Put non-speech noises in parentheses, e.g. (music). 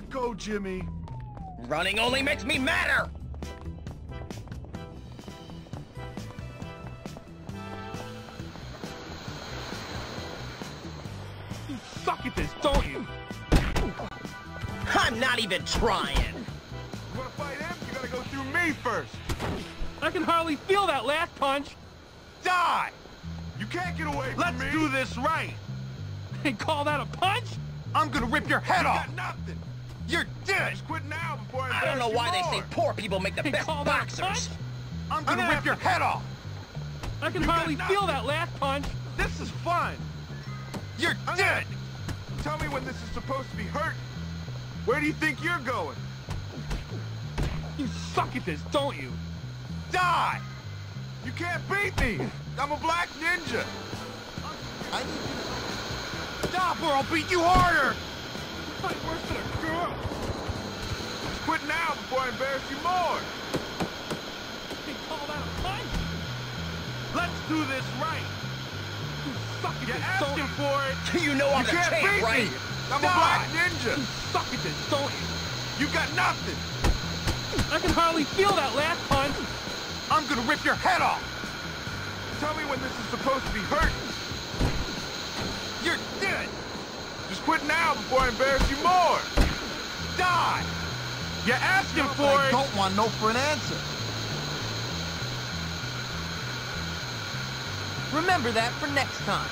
go, Jimmy. Running only makes me madder! You suck at this, don't you? I'm not even trying! You wanna fight him? You gotta go through me first. I can hardly feel that last punch. Die! You can't get away from Let's me. do this right. (laughs) They call that a punch? I'm gonna rip your head You off. got nothing. You're dead. Just quit now before I I don't know why you they say poor people make the They best call that a punch? boxers. I'm gonna gonna rip your head off. I can You hardly feel that last punch. This is fun. You're I'm dead. gonna- Tell me when this is supposed to be hurt. Where do you think you're going? You suck at this, don't you? Die! You can't beat me. I'm a black ninja. I need you to stop or I'll beat you harder. Fight worse than before I embarrass you more. They call that a punch? Let's do this right. You suck at You're this, asking you? for it. (laughs) You know I'm You the can't champ, right? me. I'm a Die. black You ninja. suck at this, don't you? You got nothing. I can hardly feel that last punch. I'm gonna rip your head off. Tell me when this is supposed to be hurt. You're dead. Just quit now before I embarrass you more. Die. You're asking for I it. don't want no for an answer. Remember that for next time.